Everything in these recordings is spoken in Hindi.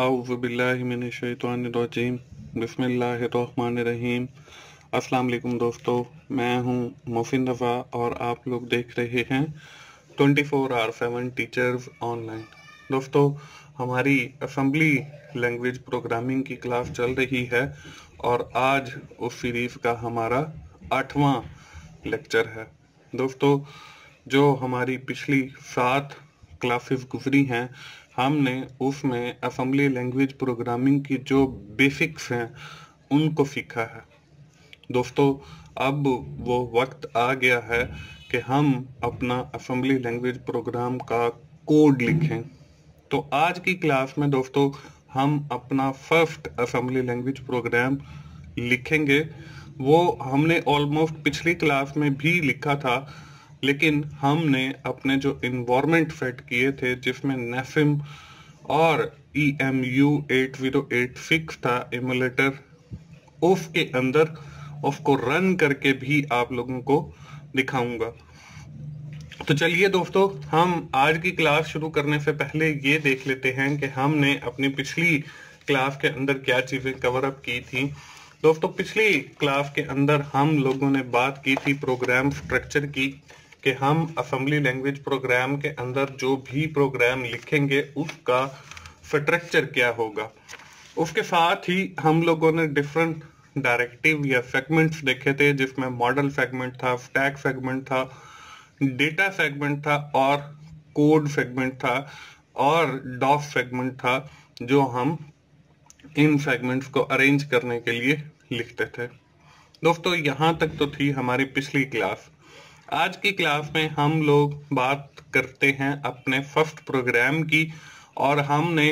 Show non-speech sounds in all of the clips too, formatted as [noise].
आउज़बिल्लिमिनशैतानिर्रजीम बिस्मिल्लाहिर्रहमानिर्रहीम अस्सलाम दोस्तों, मैं हूँ मोफिन रफ़ा और आप लोग देख रहे हैं 24 four R seven teachers online. दोस्तों, हमारी असम्बली लैंग्वेज प्रोग्रामिंग की क्लास चल रही है और आज उस सीरीज़ का हमारा आठवां लेक्चर है। दोस्तों, जो हमारी पिछली सात क्लासेस गुजरी हैं हमने उसमें असम्बली लैंग्वेज प्रोग्रामिंग की जो बेसिक्स हैं, उनको सीखा है। दोस्तों, अब वो वक्त आ गया है कि हम अपना असम्बली लैंग्वेज प्रोग्राम का कोड लिखें। तो आज की क्लास में दोस्तों, हम अपना फ़र्स्ट असम्बली लैंग्वेज प्रोग्राम लिखेंगे। वो हमने ऑलमोस्ट पिछली क्लास में भी लिखा था लेकिन हमने अपने जो इन्वायरमेंट सेट किए थे, जिसमें नेफिम और E M U eight zero eight six था इमुलेटर उसके अंदर उसको रन करके भी आप लोगों को दिखाऊँगा। तो चलिए दोस्तों, हम आज की क्लास शुरू करने से पहले ये देख लेते हैं कि हमने अपनी पिछली क्लास के अंदर क्या चीज़ें कवर अप की थी। दोस्तों, पिछली क्लास के अंदर हम लोगों ने बात की थी प्रोग्राम स्ट्रक्चर की। कि हम असेंबली लैंग्वेज प्रोग्राम के अंदर जो भी प्रोग्राम लिखेंगे, उसका स्ट्रक्चर क्या होगा? उसके साथ ही हम लोगों ने डिफरेंट डायरेक्टिव या सेगमेंट्स देखे थे, जिसमें मॉडल सेगमेंट था स्टैक सेगमेंट था डेटा सेगमेंट था और कोड सेगमेंट था और डॉफ सेगमेंट था, जो हम इन सेगमेंट्स को अरेंज करने के लिए लिखते थे। दोस्तों, यहाँ तक तो थी हमारी पिछली क्लास आज की क्लास में हम लोग बात करते हैं अपने फ़र्स्ट प्रोग्राम की और हमने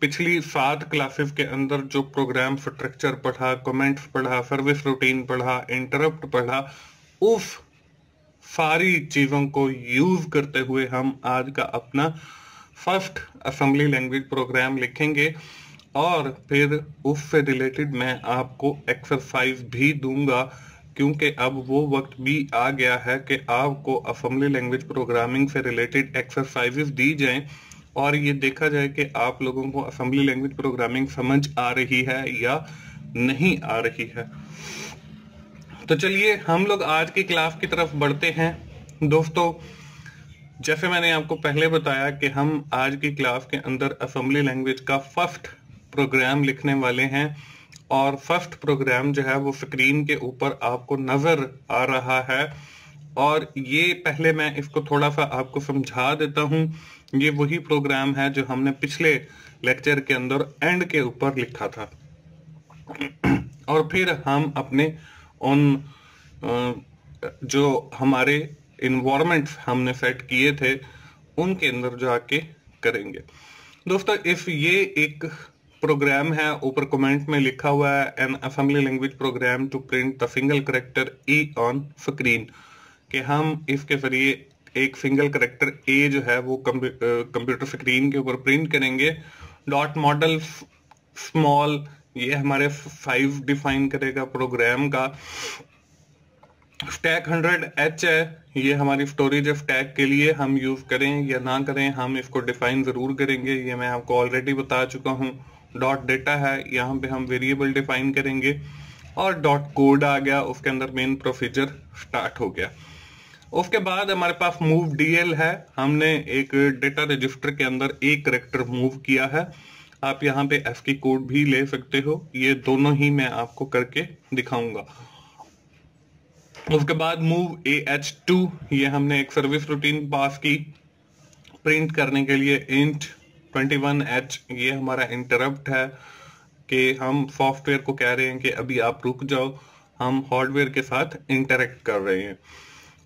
पिछली सात क्लासेस के अंदर जो प्रोग्राम स्ट्रक्चर पढ़ा कमेंट्स पढ़ा सर्विस रूटीन पढ़ा इंटरप्ट पढ़ा, उस सारी चीज़ों को यूज़ करते हुए हम आज का अपना फ़र्स्ट असेंबली लैंग्वेज प्रोग्राम लिखेंगे और फिर उससे रिलेटेड मैं आपको एक्सरसाइज भी दूँगा। क्योंकि अब वो वक्त भी आ गया है कि आपको असेंबली लैंग्वेज प्रोग्रामिंग से रिलेटेड एक्सरसाइजेस दी जाएँ और ये देखा जाए कि आप लोगों को असेंबली लैंग्वेज प्रोग्रामिंग समझ आ रही है या नहीं आ रही है। तो चलिए, हम लोग आज की क्लास की तरफ़ बढ़ते हैं। दोस्तों, जैसे मैंने आपको पहले बताया कि हम आज की क्लास के अंदर असेंबली लैंग्वेज का फ़र्स्ट प्रोग्राम लिखने वाले हैं। और फ़र्स्ट प्रोग्राम जो है वो स्क्रीन के ऊपर आपको नज़र आ रहा है। और ये पहले मैं इसको थोड़ा सा आपको समझा देता हूँ। ये वही प्रोग्राम है जो हमने पिछले लेक्चर के अंदर एंड के ऊपर लिखा था। और फिर हम अपने उन जो हमारे इन्वायरमेंट हमने सेट किए थे, उनके अंदर जाके करेंगे। दोस्तों इफ़ ये एक प्रोग्राम है, ऊपर कमेंट में लिखा हुआ है an assembly language program to print the single character E on screen कि हम इसके ज़रिए एक सिंगल करेक्टर ए जो है, वो कंप्यूटर स्क्रीन के ऊपर प्रिंट करेंगे। डॉट मॉडल स्मॉल ये हमारे फाइव डिफाइन करेगा प्रोग्राम का। स्टैक हंड्रेड एच है, ये हमारी स्टोरेज ऑफ़ टैग के लिए हम यूज़ करें या ना करें, हम इसको डिफाइन ज़रूर करेंगे, ये मैं आपको ऑलरेडी बता चुका हूँ। डॉट डेटा है, यहाँ पे हम वेरिएबल डिफाइन करेंगे और डॉट कोड आ गया, उसके अंदर मेन प्रोसीजर स्टार्ट हो गया। उसके बाद हमारे पास मूव डीएल है, हमने एक डेटा रजिस्टर के अंदर एक करेक्टर मूव किया है। आप यहाँ पे एफ़ की कोड भी ले सकते हो, ये दोनों ही मैं आपको करके दिखाऊँगा। उसके बाद मूव ए एच टू ये हमने एक सर्विस रूटीन पास की। प्रिंट करने के लिए इंट 21H ये हमारा इंटरप्ट है कि हम सॉफ्टवेयर को कह रहे हैं कि अभी आप रुक जाओ, हम हार्डवेयर के साथ इंटरेक्ट कर रहे हैं।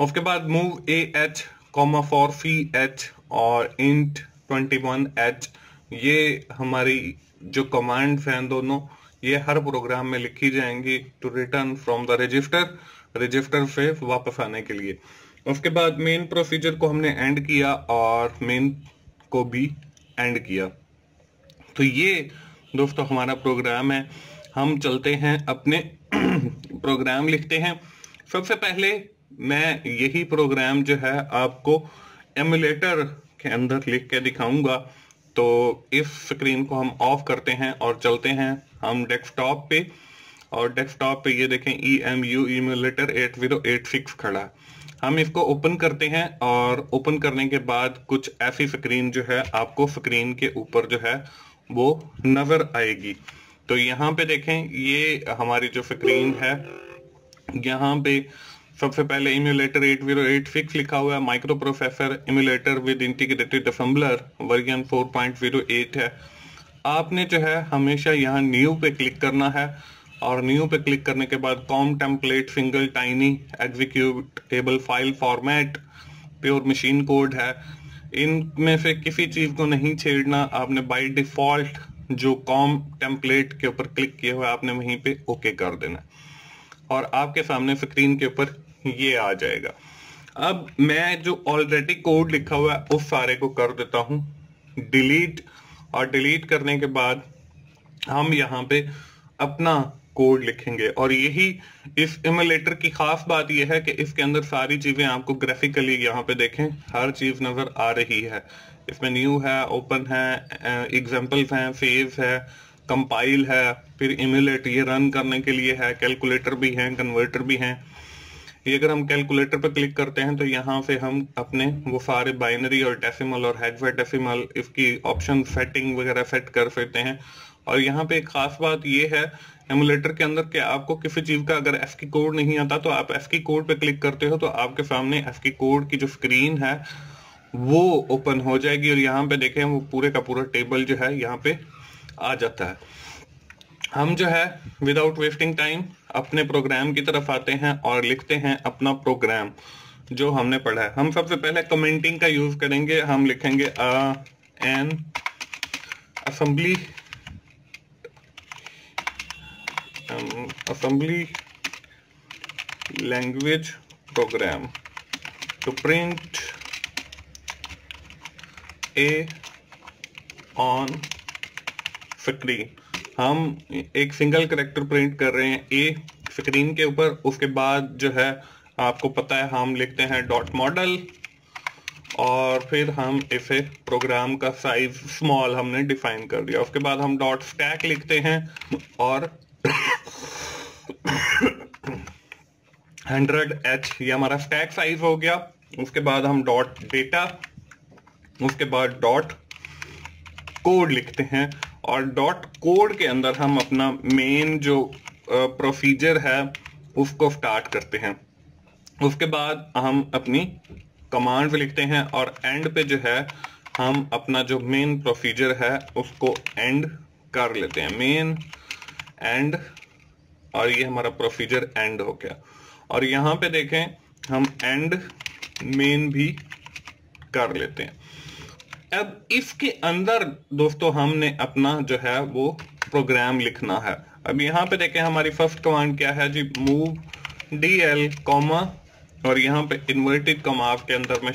उसके बाद move A H comma four C H और इंट 21H ये हमारी जो कमांड्स हैं दोनों, ये हर प्रोग्राम में लिखी जाएँगी to return from the register register से वापस आने के लिए। उसके बाद मेन प्रोसीजर को हमने एंड किया और मेन को भी एंड किया। तो ये दोस्तों हमारा प्रोग्राम है। हम चलते हैं, अपने [clears throat] प्रोग्राम लिखते हैं। सबसे पहले मैं यही प्रोग्राम जो है आपको एमुलेटर के अंदर लिख के दिखाऊँगा। तो इस स्क्रीन को हम ऑफ़ करते हैं और चलते हैं हम डेस्कटॉप पे। और डेस्कटॉप पे ये देखें E M U emulator eight zero eight six खड़ा है। हम इसको ओपन करते हैं और ओपन करने के बाद कुछ ऐसी स्क्रीन जो है, आपको स्क्रीन के ऊपर जो है, वो नज़र आएगी। तो यहाँ पे देखें, ये हमारी जो स्क्रीन है, यहाँ पे सबसे पहले इम्यूलेटर 8086 लिखा हुआ है microprocessor emulator with integrated assembler version 4.08 है। आपने जो है, हमेशा यहाँ न्यू पे क्लिक करना है। और न्यू पे क्लिक करने के बाद com template single tiny executable file format pure machine code है। इनमें से किसी चीज़ को नहीं छेड़ना, आपने बाय डिफ़ॉल्ट जो कॉम टेम्पलेट के ऊपर क्लिक किया हुआ आपने वहीं पे ओके कर देना। और आपके सामने स्क्रीन के ऊपर ये आ जाएगा। अब मैं जो ऑलरेडी कोड लिखा हुआ है, उस सारे को कर देता हूँ। डिलीट और डिलीट करने के बाद हम यहाँ पे अपना कोड लिखेंगे। और यही इस इमुलेटर की खास बात यह है कि इसके अंदर सारी चीज़ें आपको ग्राफिकली यहाँ पे देखें। हर चीज़ नज़र आ रही है। इसमें न्यू है ओपन है एग्जाम्पल्स हैं फ़ेज़ है कंपाइल है, फिर इमुलेट ये रन करने के लिए है। कैलकुलेटर भी है कन्वर्टर भी हैं। ये अगर हम कैलकुलेटर पर क्लिक करते हैं तो यहाँ से हम अपने वो सारे बाइनरी और डेसिमल और हेक्साडेसिमल इसकी ऑप्शन सेटिंग वगैरह सेट कर सकते हैं। और यहाँ पे एक खास बात ये है एमुलेटर के अंदर कि आपको किसी चीज़ का अगर एफ़ की कोड नहीं आता तो आप एफ़ की कोड पे क्लिक करते हो तो आपके सामने एफ़ की कोड की जो स्क्रीन है, वो ओपन हो जाएगी और यहाँ पे देखें, वो पूरे का पूरा टेबल जो है, यहाँ पे आ जाता है। हम जो है विदाउट वेस्टिंग टाइम अपने प्रोग्राम की तरफ़ आते हैं और लिखते हैं अपना प्रोग्राम जो हमने पढ़ा है। हम सबसे पहले कमेंटिंग का यूज़ करेंगे। हम लिखेंगे an assembly assembly language program to print a on screen हम एक सिंगल करेक्टर प्रिंट कर रहे हैं ए स्क्रीन के ऊपर, उसके बाद जो है, आपको पता है, हम लिखते हैं डॉट मॉडल, और फिर हम इसे प्रोग्राम का साइज़ स्मॉल हमने डिफाइन कर दिया। उसके बाद हम डॉट स्टैक लिखते हैं, और हंड्रेड एच, ये हमारा स्टैक साइज़ हो गया। उसके बाद हम डॉट डेटा उसके बाद डॉट कोड लिखते हैं। और डॉट कोड के अंदर हम अपना मेन जो प्रोसीजर है, उसको स्टार्ट करते हैं। उसके बाद हम अपनी कमांड्स लिखते हैं और एंड पे जो है, हम अपना जो मेन प्रोसीजर है, उसको एंड कर लेते हैं। मेन एंड और ये हमारा प्रोसीजर एंड हो गया। और यहाँ पे देखें, हम एंड मेन भी कर लेते हैं। अब इसके अंदर दोस्तों हमने अपना जो है वो प्रोग्राम लिखना है। अब यहाँ पे देखें, हमारी फ़र्स्ट कमांड क्या है जी? मूव डी एल कॉमा और यहाँ पे इन्वर्टेड कॉमा के अंदर मैं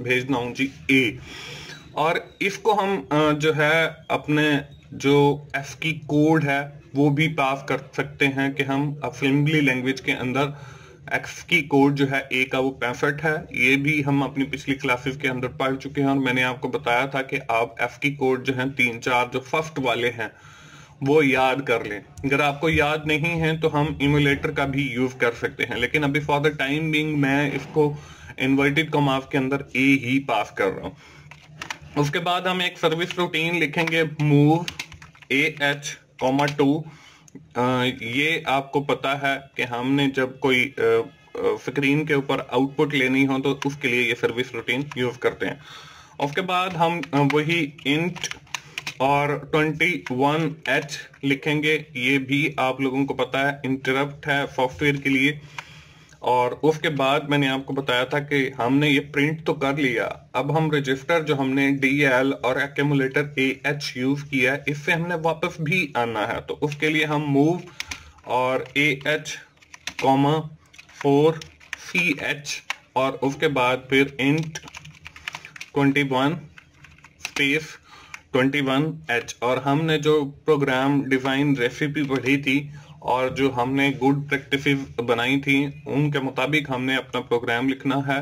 भेजना हूँ जी ए और इसको हम जो है, अपने जो एफ़ की कोड है वो भी पास कर सकते हैं कि हम असेंबली लैंग्वेज के अंदर एक्स की कोड जो है ए का वो पैंसठ है। ये भी हम अपनी पिछली क्लासेस के अंदर पढ़ चुके हैं और मैंने आपको बताया था कि आप एफ़ की कोड जो है, तीन, चार, जो फ़र्स्ट वाले हैं, वो याद कर लें। अगर आपको याद नहीं है तो हम इमुलेटर का भी यूज़ कर सकते हैं। लेकिन अभी फॉर द टाइम बिंग मैं इसको इन्वर्टेड कॉमाफ के अंदर ए ही पास कर रहा हूँ। उसके बाद हम एक सर्विस रूटीन लिखेंगे move A H comma two ये आपको पता है कि हमने जब कोई स्क्रीन के ऊपर आउटपुट लेनी हो तो उसके लिए ये सर्विस रूटीन यूज़ करते हैं। उसके बाद हम वही इंट और 21h लिखेंगे। ये भी आप लोगों को पता है इंटरप्ट है सॉफ्टवेयर के लिए। और उसके बाद मैंने आपको बताया था कि हमने ये प्रिंट तो कर लिया। अब हम रजिस्टर जो हमने डीएल और एक्यूमुलेटर ए एच यूज़ किया है इससे हमने वापस भी आना है। तो उसके लिए हम मूव और A H comma four C H और उसके बाद फिर int twenty one space twenty one H और हमने जो प्रोग्राम डिज़ाइन रेसिपी पढ़ी थी और जो हमने गुड प्रैक्टिस बनाई थी, उनके मुताबिक हमने अपना प्रोग्राम लिखना है।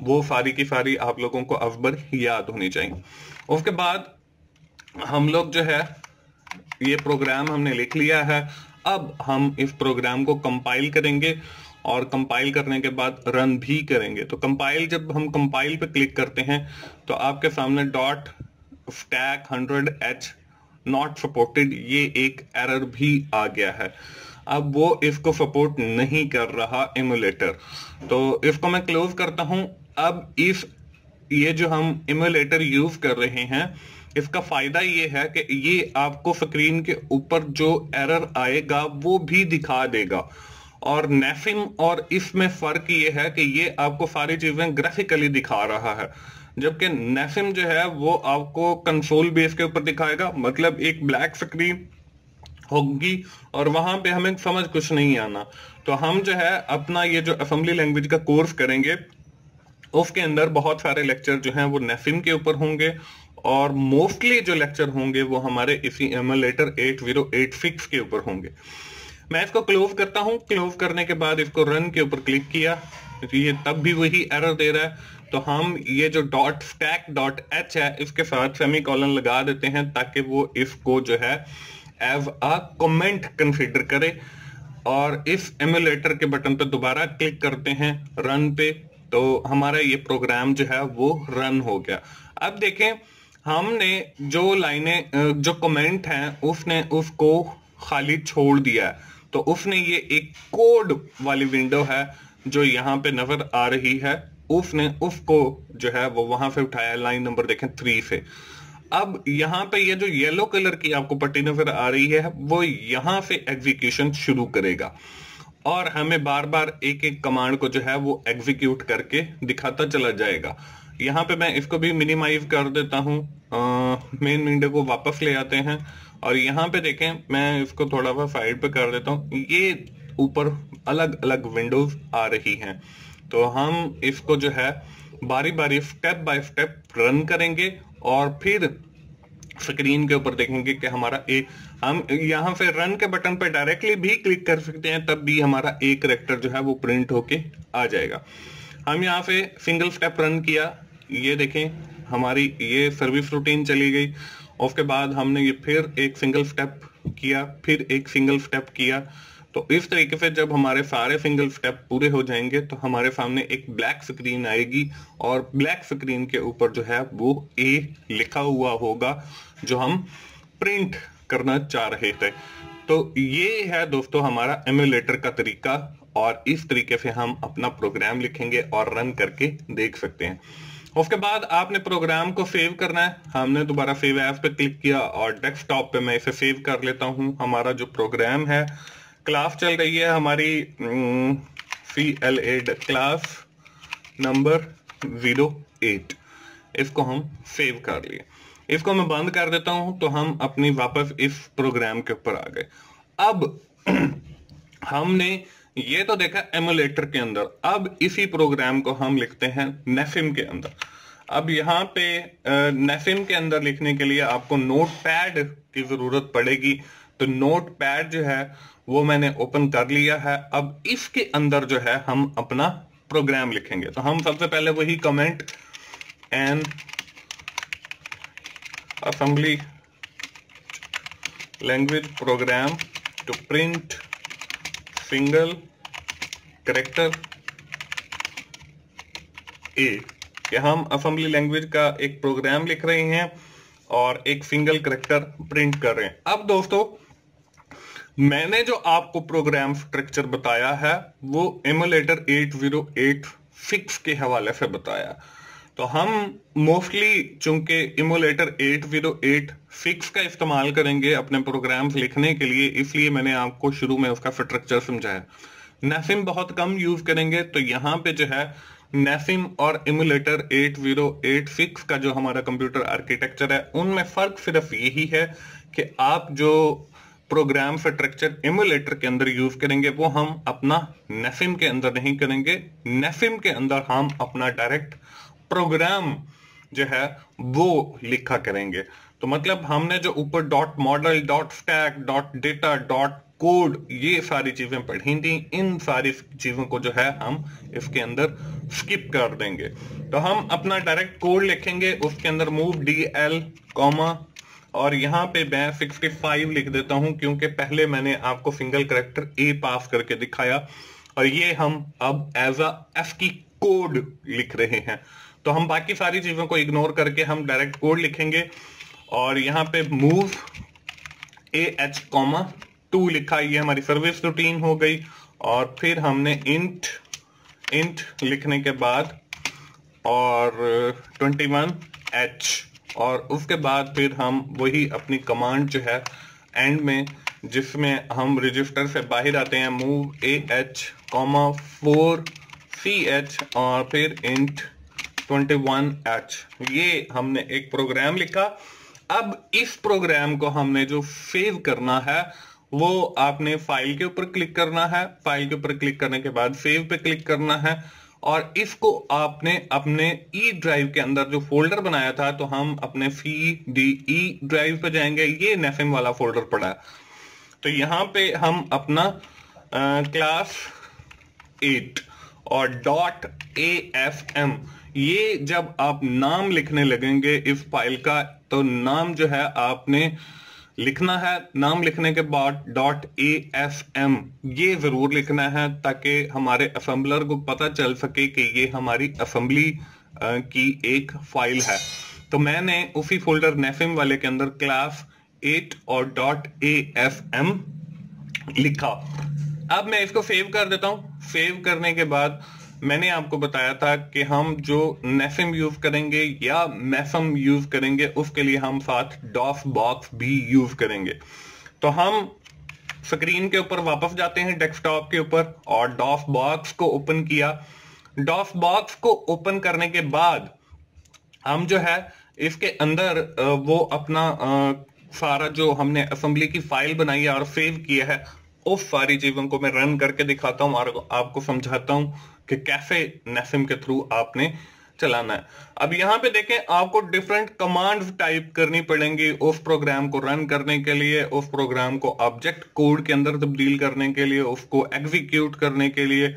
वो सारी की सारी आप लोगों को अकबर याद होनी चाहिए। उसके बाद हम लोग जो है, ये प्रोग्राम हमने लिख लिया है। अब हम इस प्रोग्राम को कंपाइल करेंगे और कंपाइल करने के बाद रन भी करेंगे। तो कंपाइल जब हम कंपाइल पे क्लिक करते हैं तो आपके सामने dot stack hundred H not supported ये एक एरर भी आ गया है। अब वो इसको सपोर्ट नहीं कर रहा इमुलेटर तो इसको मैं क्लोज करता हूँ, अब इस ये जो हम इमुलेटर यूज़ कर रहे हैं, इसका फ़ायदा ये है कि ये आपको स्क्रीन के ऊपर जो एरर आएगा, वो भी दिखा देगा। और नेफिम और इसमें फ़र्क ये है कि ये आपको सारी चीज़ें ग्राफिकली दिखा रहा है। जबकि नेफिम जो है, वो आपको कंसोल बेस के ऊपर दिखाएगा। मतलब एक ब्लैक स्क्रीन होगी और वहाँ पे हमें समझ कुछ नहीं आना। तो हम जो है, अपना ये जो असेंबली लैंग्वेज का कोर्स करेंगे, उसके अंदर बहुत सारे लेक्चर जो हैं, वो नेफिम के ऊपर होंगे और मोस्टली जो लेक्चर होंगे, वो हमारे इसी एमुलेटर 8086 के ऊपर होंगे। मैं इसको क्लोज करता हूँ। क्लोज करने के बाद इसको रन के ऊपर क्लिक किया। तो ये तब भी वही एरर दे रहा है। तो हम ये जो डॉट स्टैक डॉट एच है, इसके साथ सेमी कॉलन लगा देते हैं ताकि वो इसको जो है एज अ कमेंट कंसिडर करे। और इस एमुलेटर के बटन पर दोबारा क्लिक करते हैं रन पे तो हमारा ये प्रोग्राम जो है वो रन हो गया। अब देखें, हमने जो लाइनें जो कमेंट हैं, उसने उसको खाली छोड़ दिया तो उसने ये एक कोड वाली विंडो है जो यहाँ पे नज़र आ रही है। उसने उसको जो है वो वहाँ से उठाया लाइन नंबर देखें थ्री से। अब यहाँ पे ये जो येलो कलर की आपको पट्टी नज़र आ रही है, वो यहाँ से एग्जीक्यूशन शुरू करेगा। और हमें बार बार एक एक कमांड को जो है वो एग्जीक्यूट करके दिखाता चला जाएगा। यहाँ पे मैं इसको भी मिनिमाइज कर देता हूँ। मेन विंडो को वापस ले आते हैं। और यहाँ पे देखें, मैं इसको थोड़ा सा साइड पे कर देता हूँ। ये ऊपर अलग अलग विंडोज़ आ रही हैं। तो हम इसको जो है बारी बारी स्टेप बाय स्टेप रन करेंगे और फिर स्क्रीन के ऊपर देखेंगे कि हमारा ए, हम यहाँ पे रन के बटन पे डायरेक्टली भी क्लिक कर सकते हैं, तब भी हमारा ए करेक्टर जो है वो प्रिंट होके आ जाएगा। हम यहाँ पे सिंगल स्टेप रन किया। ये देखें, हमारी ये सर्विस रूटीन चली गई। उसके बाद हमने ये फिर एक सिंगल स्टेप किया, फिर एक सिंगल स्टेप किया। तो इस तरीके से जब हमारे सारे सिंगल स्टेप पूरे हो जाएँगे तो हमारे सामने एक ब्लैक स्क्रीन आएगी और ब्लैक स्क्रीन के ऊपर जो है वो ए लिखा हुआ होगा, जो हम प्रिंट करना चाह रहे थे। तो ये है दोस्तों हमारा एमुलेटर का तरीका और इस तरीके से हम अपना प्रोग्राम लिखेंगे और रन करके देख सकते हैं। उसके बाद आपने प्रोग्राम को सेव करना है। हमने दोबारा सेव एप पे क्लिक किया और डेस्कटॉप पे मैं इसे सेव कर लेता हूँ। हमारा जो प्रोग्राम है क्लास चल रही है हमारी C L ad class number zero eight इसको हम सेव कर लिए। इसको मैं बंद कर देता हूँ तो हम अपनी वापस इस प्रोग्राम के ऊपर आ गए। अब [clears throat] हमने ये तो देखा एमुलेटर के अंदर। अब इसी प्रोग्राम को हम लिखते हैं नेफिम के अंदर। अब यहाँ पे नेफिम के अंदर लिखने के लिए आपको नोट पैड की ज़रूरत पड़ेगी। तो नोट पैड जो है, वो मैंने ओपन कर लिया है। अब इसके अंदर जो है, हम अपना प्रोग्राम लिखेंगे। तो हम सबसे पहले वही comment an assembly language program to print single character A. कि हम असेंबली लैंग्वेज का एक प्रोग्राम लिख रहे हैं और एक सिंगल करेक्टर प्रिंट कर रहे हैं। अब दोस्तों मैंने जो आपको प्रोग्राम स्ट्रक्चर बताया है, वो एमुलेटर 808 फिक्स के हवाले से बताया। तो हम मोस्टली चूँकि इमोलेटर 808 फिक्स का इस्तेमाल करेंगे अपने प्रोग्राम्स लिखने के लिए, इसलिए मैंने आपको शुरू में उसका स्ट्रक्चर समझाया। नेफिम बहुत कम यूज़ करेंगे तो यहाँ पे जो है नेफिम और इमुलेटर 8086 का जो हमारा कंप्यूटर आर्किटेक्चर है, उनमें फ़र्क सिर्फ़ यही है कि आप जो प्रोग्राम स्ट्रक्चर इमुलेटर के अंदर यूज़ करेंगे, वो हम अपना नेफिम के अंदर नहीं करेंगे। नेफिम के अंदर हम अपना डायरेक्ट प्रोग्राम जो है, वो लिखा करेंगे। तो मतलब हमने जो ऊपर dot model dot stack dot data dot code ये सारी चीज़ें पढ़ी थी, इन सारी चीज़ों को जो है हम इसके अंदर स्किप कर देंगे। तो हम अपना डायरेक्ट कोड लिखेंगे, उसके अंदर मूव डी एल कॉमा और यहाँ पे मैं 65 लिख देता हूँ, क्योंकि पहले मैंने आपको सिंगल करेक्टर ए पास करके दिखाया। और ये हम अब एज अ एफ़ की कोड लिख रहे हैं। तो हम बाकी सारी चीज़ों को इग्नोर करके हम डायरेक्ट कोड लिखेंगे। और यहाँ पे move A H comma two लिखा, ये हमारी सर्विस रूटीन हो गई। और फिर हमने इंट इंट लिखने के बाद और 21 एच और उसके बाद फिर हम वही अपनी कमांड जो है एंड में, जिसमें हम रजिस्टर से बाहर आते हैं move A H comma four C H और फिर इंट 21 एच ये हमने एक प्रोग्राम लिखा। अब इस प्रोग्राम को हमने जो सेव करना है, वो आपने फ़ाइल के ऊपर क्लिक करना है। फ़ाइल के ऊपर क्लिक करने के बाद सेव पे क्लिक करना है। और इसको आपने अपने ई ड्राइव के अंदर जो फोल्डर बनाया था तो हम अपने सी डी ई ड्राइव पे जाएँगे। ये नेफिम वाला फोल्डर पड़ा तो यहाँ पे हम अपना आ, क्लास एट और डॉट ए एफ़ एम ये जब आप नाम लिखने लगेंगे इस फ़ाइल का तो नाम जो है आपने लिखना है, नाम लिखने के बाद डॉट ए एफ़ एम ये ज़रूर लिखना है ताकि हमारे असम्बलर को पता चल सके कि ये हमारी असेंबली की एक फ़ाइल है। तो मैंने उसी फोल्डर नेफिम वाले के अंदर क्लास एट और डॉट ए एफ़ एम लिखा। अब मैं इसको सेव कर देता हूँ। सेव करने के बाद मैंने आपको बताया था कि हम जो नेफिम यूज़ करेंगे या मैफम यूज़ करेंगे, उसके लिए हम साथ डॉफ बॉक्स भी यूज़ करेंगे। तो हम स्क्रीन के ऊपर वापस जाते हैं डेस्कटॉप के ऊपर, और डॉफ बॉक्स को ओपन किया। डॉफ बॉक्स को ओपन करने के बाद हम जो है, इसके अंदर वो अपना सारा जो हमने असेंबली की फ़ाइल बनाई है और सेव किया है उस सारी चीज़ों को मैं रन करके दिखाता हूँ, और आपको समझाता हूँ कि कैसे नेसिम के थ्रू आपने चलाना है। अब यहाँ पे देखें, आपको डिफरेंट कमांड टाइप करनी पड़ेंगी उस प्रोग्राम को रन करने के लिए उस प्रोग्राम को ऑब्जेक्ट कोड के अंदर तब्दील करने के लिए उसको एग्जीक्यूट करने के लिए।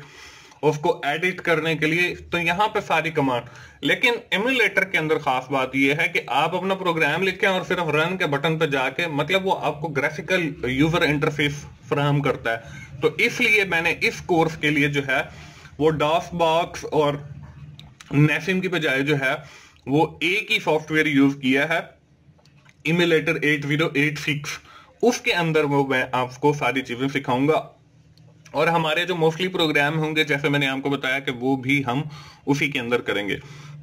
उसको एडिट करने के लिए तो यहाँ पे सारी कमांड लेकिन एमुलेटर के अंदर खास बात यह है कि आप अपना प्रोग्राम लिखें और सिर्फ़ रन के बटन पे जाके मतलब वो आपको ग्राफिकल यूज़र इंटरफेस फ्राहम करता है। तो इसलिए मैंने इस कोर्स के लिए जो है, वो डॉस बॉक्स और नेफिम की बजाय जो है, वो एक ही सॉफ्टवेयर यूज़ किया है इमिलेटर 8086 उसके अंदर वो मैं आपको सारी चीज़ें सिखाऊँगा। और हमारे जो मोस्टली प्रोग्राम होंगे जैसे मैंने आपको बताया कि वो भी हम उसी के अंदर करेंगे।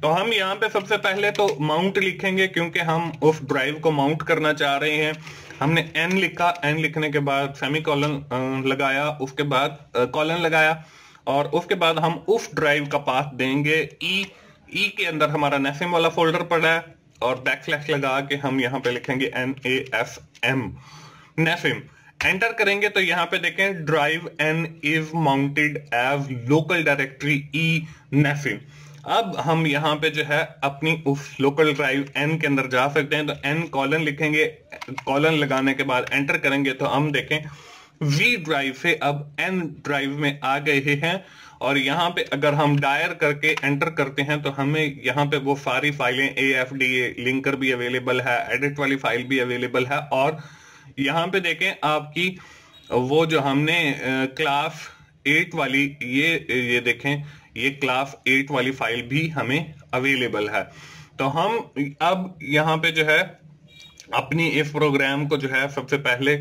तो हम यहाँ पे सबसे पहले तो माउंट लिखेंगे क्योंकि हम उस ड्राइव को माउंट करना चाह रहे हैं। हमने एन लिखा एन लिखने के बाद सेमी कॉलन लगाया उसके बाद कॉलन लगाया और उसके बाद हम उस ड्राइव का पाथ देंगे। ई e, ई e के अंदर हमारा नेफिम वाला फोल्डर पड़ा है और बैक स्लैश लगा के हम यहाँ पे लिखेंगे एन ए एफ़ एम नेफिम एंटर करेंगे तो यहाँ पे देखें drive N is mounted as local directory E नेफिम अब हम यहाँ पे जो है अपनी उस लोकल ड्राइव एन के अंदर जा सकते हैं। तो एन कॉलन लिखेंगे कॉलन लगाने के बाद एंटर करेंगे तो हम देखें वी ड्राइव से अब एन ड्राइव में आ गए हैं। और यहाँ पे अगर हम डायर करके एंटर करते हैं तो हमें यहाँ पे वो सारी फाइलें A F D A linker भी अवेलेबल है एडिट वाली फ़ाइल भी अवेलेबल है और यहाँ पे देखें आपकी, वो जो हमने क्लास एट वाली, ये ये देखें, ये क्लास एट वाली फ़ाइल भी हमें अवेलेबल है। तो हम अब यहाँ पे जो है, अपनी इस प्रोग्राम को जो है, सबसे पहले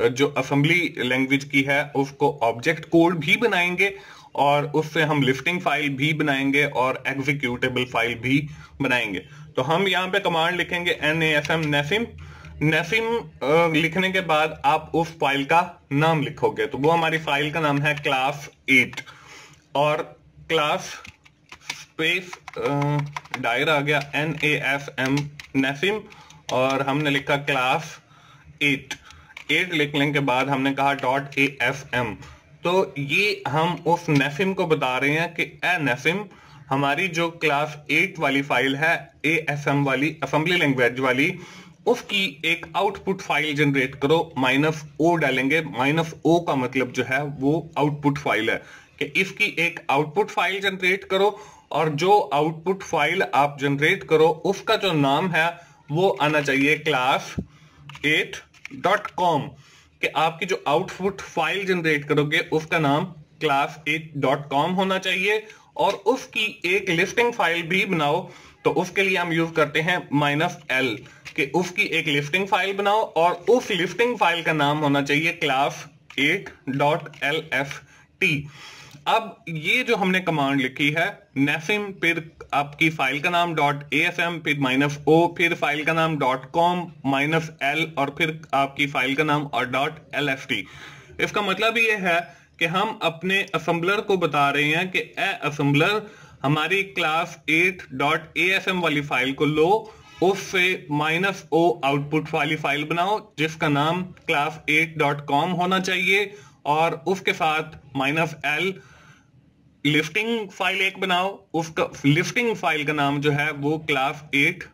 जो असेंबली लैंग्वेज की है, उसको ऑब्जेक्ट कोड भी बनाएँगे और उससे हम लिफ्टिंग फ़ाइल भी बनाएँगे और एग्जीक्यूटेबल फ़ाइल भी बनाएँगे। तो हम यहाँ पे कमांड लिखेंगे एन ए एस एम नेफिम नेफिम लिखने के बाद आप उस फ़ाइल का नाम लिखोगे। तो वो हमारी फ़ाइल का नाम है क्लास एट और क्लास स्पेस डायर आ गया एन ए एफ़ एम नेफिम और हमने लिखा क्लास एट एट लिखने के बाद हमने कहा डॉट ए एफ़ एम तो ये हम उस नेफिम को बता रहे हैं कि, ए नेफिम हमारी जो क्लास एट वाली फ़ाइल है ए एस एम वाली असेंबली लैंग्वेज वाली उसकी एक आउटपुट फ़ाइल जनरेट करो माइनस ओ डालेंगे। माइनस ओ का मतलब जो है, वो आउटपुट फ़ाइल है। कि इसकी एक आउटपुट फ़ाइल जनरेट करो और जो आउटपुट फ़ाइल आप जनरेट करो उसका जो नाम है, वो आना चाहिए क्लास एट डॉट कॉम कि आपकी जो आउटपुट फ़ाइल जनरेट करोगे उसका नाम क्लास एट डॉट कॉम होना चाहिए। और उसकी एक लिस्टिंग फ़ाइल भी बनाओ। तो उसके लिए हम यूज़ करते हैं माइनस एल कि उसकी एक लिफ्टिंग फ़ाइल बनाओ और उस लिफ्टिंग फ़ाइल का नाम होना चाहिए class eight dot L F T अब ये जो हमने कमांड लिखी है नेफिम फिर आपकी फ़ाइल का नाम डॉट ए एफ़ एम फिर माइनस ओ फिर फ़ाइल का नाम डॉट कॉम माइनस एल और फिर आपकी फ़ाइल का नाम और डॉट एल एफ़ टी इसका मतलब ये है कि हम अपने असम्बलर को बता रहे हैं कि ए असेंबलर हमारी class eight dot A F M वाली फ़ाइल को लो उससे माइनस ओ आउटपुट वाली फ़ाइल बनाओ, जिसका नाम क्लास एट डॉट कॉम होना चाहिए, और उसके साथ माइनस एल लिफ्टिंग फ़ाइल एक बनाओ। उसका लिफ्टिंग फ़ाइल का नाम जो है, वो class eight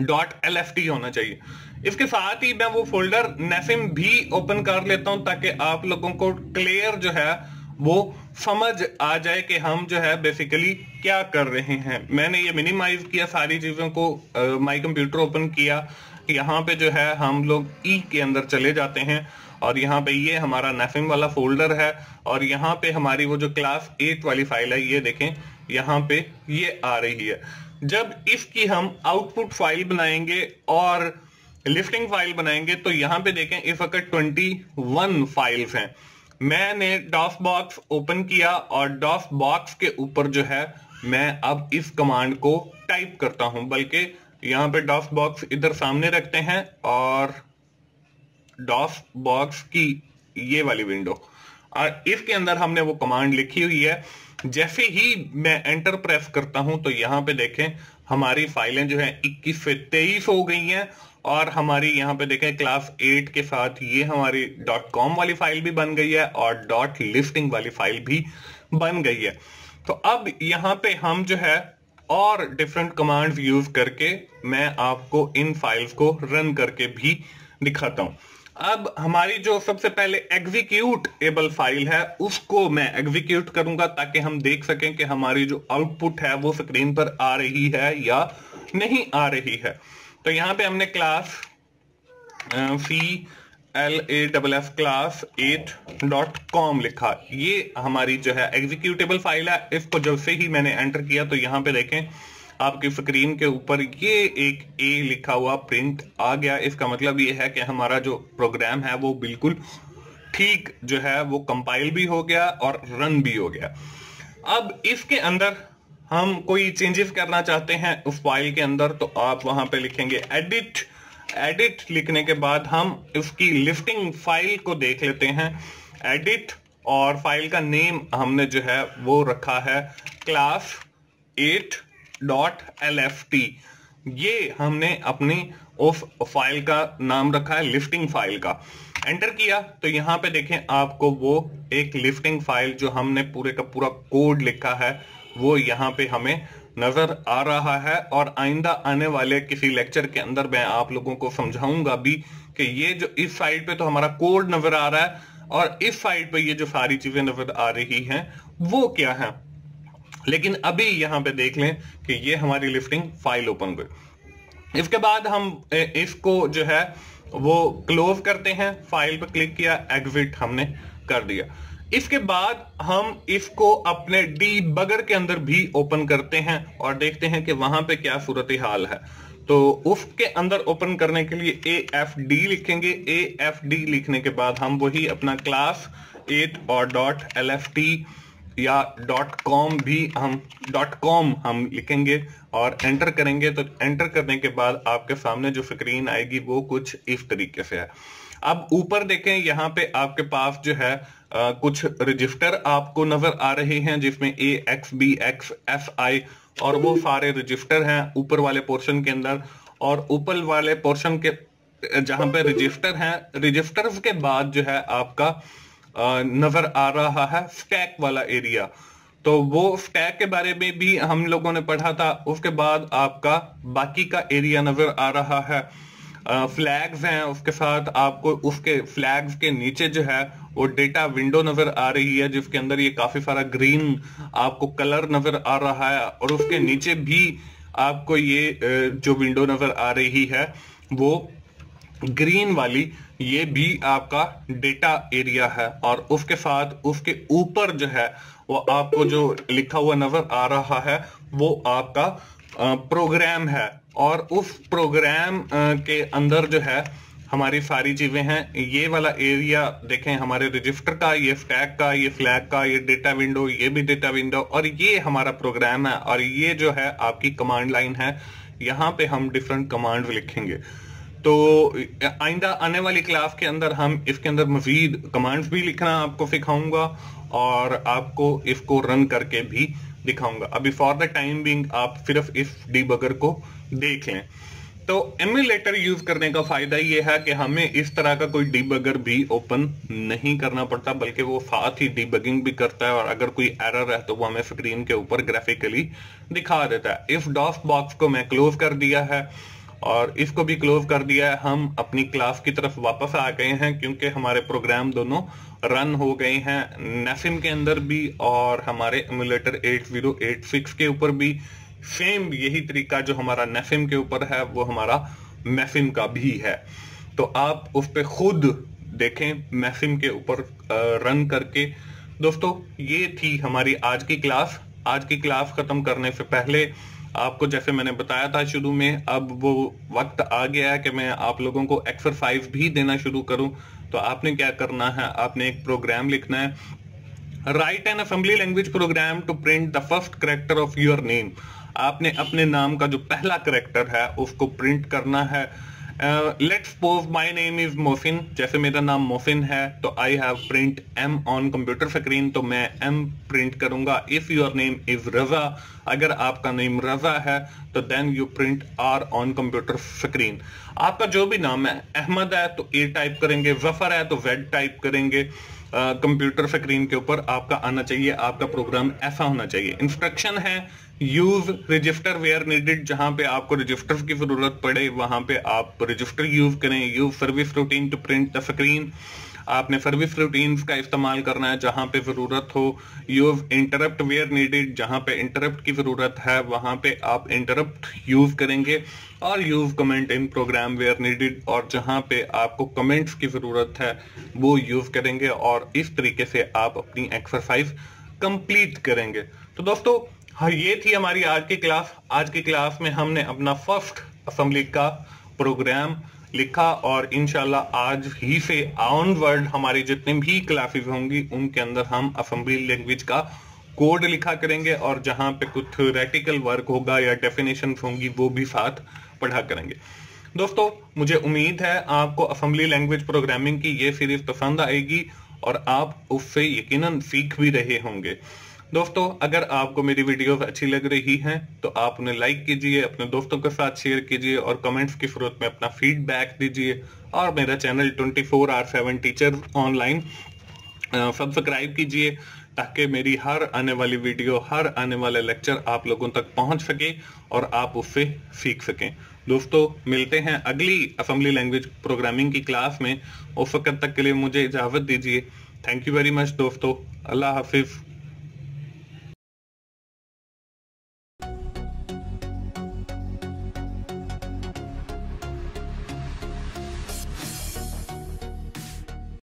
dot L F T होना चाहिए। इसके साथ ही मैं वो फोल्डर नेसिम भी ओपन कर लेता हूँ, ताकि आप लोगों को क्लियर जो है, वो समझ आ जाए कि हम जो है बेसिकली क्या कर रहे हैं। मैंने ये मिनिमाइज किया सारी चीज़ों को माई कंप्यूटर ओपन किया यहाँ पे जो है हम लोग ई e के अंदर चले जाते हैं और यहाँ पे ये हमारा नेफिम वाला फोल्डर है और यहाँ पे हमारी वो जो क्लास एट वाली फ़ाइल है, ये देखें, यहाँ पे ये आ रही है। जब इसकी हम आउटपुट फ़ाइल बनाएँगे और लिफ्टिंग फ़ाइल बनाएँगे तो यहाँ पे देखें इस वक्त ट्वेंटी वन फाइल्स हैं। मैंने डॉस बॉक्स ओपन किया और डॉस बॉक्स के ऊपर जो है, मैं अब इस कमांड को टाइप करता हूँ। बल्कि यहाँ पे डॉस बॉक्स इधर सामने रखते हैं और डॉस बॉक्स की ये वाली विंडो। और इसके अंदर हमने वो कमांड लिखी हुई है। जैसे ही मैं एंटर प्रेस करता हूँ तो यहाँ पे देखें, हमारी फाइलें जो है 21 से 23 हो गई हैं और हमारी यहाँ पे देखें क्लास एट के साथ ये हमारी डॉट कॉम वाली फ़ाइल भी बन गई है और डॉट लिस्टिंग वाली फ़ाइल भी बन गई है। तो अब यहाँ पे हम जो है और डिफरेंट कमांड यूज़ करके मैं आपको इन फाइल्स को रन करके भी दिखाता हूँ। अब हमारी जो सबसे पहले एग्जीक्यूट एबल फ़ाइल है, उसको मैं एग्जीक्यूट करूँगा ताकि हम देख सकें कि हमारी जो आउटपुट है वो स्क्रीन पर आ रही है या नहीं आ रही है। तो यहाँ पे हमने class C L A double F class eight dot com लिखा। ये हमारी जो है एग्जीक्यूटेबल फ़ाइल है। इसको जब से ही मैंने एंटर किया तो यहाँ पे देखें, आपकी स्क्रीन के ऊपर ये एक ए लिखा हुआ प्रिंट आ गया। इसका मतलब ये है कि हमारा जो प्रोग्राम है, वो बिल्कुल ठीक जो है, वो कंपाइल भी हो गया और रन भी हो गया। अब इसके अंदर हम कोई चेंजेस करना चाहते हैं उस फ़ाइल के अंदर तो आप वहाँ पे लिखेंगे एडिट एडिट लिखने के बाद हम उसकी लिफ्टिंग फ़ाइल को देख लेते हैं. एडिट और फ़ाइल का नेम हमने जो है वो रखा है class eight dot L F T ये हमने अपनी उस फ़ाइल का नाम रखा है लिफ्टिंग फ़ाइल का. एंटर किया तो यहाँ पे देखें आपको वो एक लिफ्टिंग फ़ाइल जो हमने पूरे का पूरा कोड लिखा है. वो यहाँ पे हमें नज़र आ रहा है और आइंदा आने वाले किसी लेक्चर के अंदर मैं आप लोगों को समझाऊँगा भी कि ये जो इस साइड पे तो हमारा कोड नज़र आ रहा है और इस साइड पे ये जो सारी चीज़ें नज़र आ रही हैं, वो क्या है? लेकिन अभी यहाँ पे देख लें कि ये हमारी लिफ्टिंग फ़ाइल ओपन हुई। इसके बाद हम इसको जो है वो क्लोज करते हैं। फ़ाइल पर क्लिक किया एग्जिट हमने कर दिया। इसके बाद हम इसको अपने डी बगर के अंदर भी ओपन करते हैं और देखते हैं कि वहाँ पे क्या सूरत हाल है। तो उसके अंदर ओपन करने के लिए ए एफ़ डी लिखेंगे। ए एफ़ डी लिखने के बाद हम वही अपना क्लास एट और डॉट एल एफ़ टी या डॉट कॉम भी हम डॉट कॉम हम लिखेंगे और एंटर करेंगे। तो एंटर करने के बाद आपके सामने जो स्क्रीन आएगी वो कुछ इस तरीके से है। अब ऊपर देखें, यहाँ पे आपके पास जो है कुछ रजिस्टर आपको नज़र आ रहे हैं, जिसमें A X B X F I और वो सारे रजिस्टर हैं ऊपर वाले पोर्शन के अंदर और ऊपर वाले पोर्शन के, जहाँ पे रजिस्टर हैं रजिस्टर्स के बाद जो है आपका नज़र आ रहा है स्टैक वाला एरिया तो वो स्टैक के बारे में भी हम लोगों ने पढ़ा था, उसके बाद आपका बाकी का एरिया नज़र आ रहा है। फ्लैग्स हैं, उसके साथ आपको उसके फ्लैग्स के नीचे जो है, वो डेटा विंडो नज़र आ रही है, जिसके अंदर ये काफ़ी सारा ग्रीन आपको कलर नज़र आ रहा है, और उसके नीचे भी आपको ये जो विंडो नज़र आ रही है, वो ग्रीन वाली, ये भी आपका डेटा एरिया है, और उसके साथ उसके ऊपर जो है, वो आपको जो लिखा हुआ नज़र आ रहा है, वो आपका प्रोग्राम है। और उस प्रोग्राम के अंदर जो है, हमारी सारी चीज़ें हैं। ये वाला एरिया देखें, हमारे रजिस्टर का, ये स्टैक का, ये फ्लैग का, ये डेटा विंडो ये भी डेटा विंडो और ये हमारा प्रोग्राम है। और ये जो है, आपकी कमांड लाइन है। यहाँ पे हम डिफरेंट कमांड लिखेंगे। तो आइंदा आने वाली क्लास के अंदर हम इसके अंदर मजीद कमांड्स भी लिखना आपको सिखाऊँगा। और आपको इसको रन करके भी दिखाऊँगा। अभी फॉर द टाइम बिंग आप सिर्फ़ इस डीबगर को देख लें। तो एमुलेटर यूज़ करने का फ़ायदा ये है कि हमें इस तरह का कोई डीबगर भी ओपन नहीं करना पड़ता, बल्कि वो साथ ही डीबगिंग भी करता है और अगर कोई एरर है तो वो हमें स्क्रीन के ऊपर ग्राफिकली दिखा देता है। इस डॉस बॉक्स को मैं क्लोज कर दिया है और इसको भी क्लोज कर दिया है। हम अपनी क्लास की तरफ़ वापस आ गए हैं, क्योंकि हमारे प्रोग्राम दोनों रन हो गए हैं नेफिम के अंदर भी और हमारे एमुलेटर 8086 के ऊपर भी। सेम यही तरीका जो हमारा नेफिम के ऊपर है, वो हमारा मैफिम का भी है। तो आप उस पर खुद देखें मैफिम के ऊपर रन करके। दोस्तों, ये थी हमारी आज की क्लास। आज की क्लास खत्म करने से पहले आपको जैसे मैंने बताया था शुरू में, अब वो वक्त आ गया है कि मैं आप लोगों को एक्सरसाइज भी देना शुरू करूँ। तो आपने क्या करना है? आपने एक प्रोग्राम लिखना है। Write an assembly language program to print the first character of your name आपने अपने नाम का जो पहला करेक्टर है, उसको प्रिंट करना है। Let's suppose my name is Mofin जैसे मेरा नाम मोफिन है तो I have print M on computer screen तो मैं एम प्रिंट करूँगा. If your name is Raza अगर आपका नेम रजा है तो then you print R on computer screen आपका जो भी नाम है अहमद है तो ए टाइप करेंगे. ज़फ़र है तो वेड टाइप करेंगे. कंप्यूटर uh, स्क्रीन के ऊपर आपका आना चाहिए आपका प्रोग्राम ऐसा होना चाहिए. इंस्ट्रक्शन है यूज़ रजिस्टर वेयर नीडेड जहाँ पे आपको रजिस्टर की ज़रूरत पड़े, वहाँ पे आप रजिस्टर यूज़ करें। Use service routine to print the screen आपने सर्विस रूटीन्स का इस्तेमाल करना है, जहाँ पे ज़रूरत हो। यूज़ इंटरप्ट वेयर नीडेड जहाँ पे इंटरप्ट की ज़रूरत है, वहाँ पे आप इंटरप्ट यूज़ करेंगे। और use comment in program where needed और जहाँ पे आपको कमेंट्स की ज़रूरत है, वो यूज़ करेंगे। और इस तरीके से आप अपनी एक्सरसाइज कंप्लीट करेंगे। तो दोस्तों हाँ ये थी हमारी आज की क्लास। आज की क्लास में हमने अपना फ़र्स्ट असेंबली का प्रोग्राम लिखा और इनशाला आज ही से ऑनवर्ड हमारी जितनी भी क्लासेस होंगी, उनके अंदर हम असेंबली लैंग्वेज का कोड लिखा करेंगे और जहाँ पे कुछ थ्योरेटिकल वर्क होगा या डेफिनेशन होंगी, वो भी साथ पढ़ा करेंगे। दोस्तों, मुझे उम्मीद है आपको असेंबली लैंग्वेज प्रोग्रामिंग की ये सीरीज़ पसंद आएगी और आप उससे यकीनन सीख भी रहे होंगे। दोस्तों, अगर आपको मेरी वीडियो अच्छी लग रही है तो आप उन्हें लाइक कीजिए, अपने दोस्तों के साथ शेयर कीजिए और कमेंट्स की सूरत में अपना फीडबैक दीजिए। और मेरा channel 24 four R seven teacher online subscribe कीजिए, ताकि मेरी हर आने वाली वीडियो, हर आने वाले लेक्चर आप लोगों तक पहुँच सके और आप उससे सीख सकें। दोस्तों, मिलते हैं अगली असेंबली लैंग्वेज प्रोग्रामिंग की क्लास में। उस वक्त तक के लिए मुझे इजाज़त दीजिए। थैंक यू वेरी मच दोस्तों। अल्लाह हाफिज़।